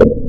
you.